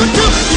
you do.